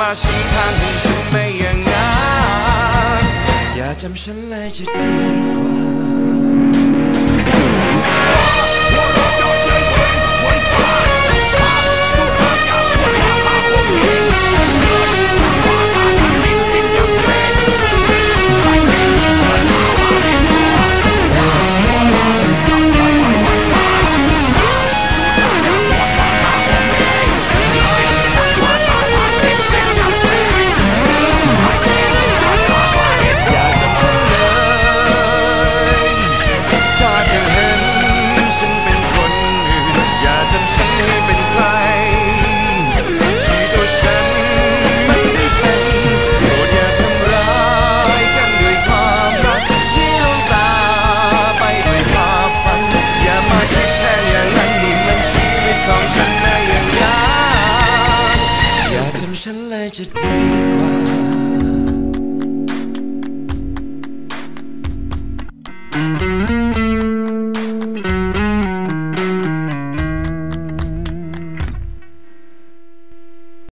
มาชี้ทางให้ฉันไม่อย่างนั้นอย่าจำฉันเลยจะดีกว่า ทำฉันเลยจะดีกว่า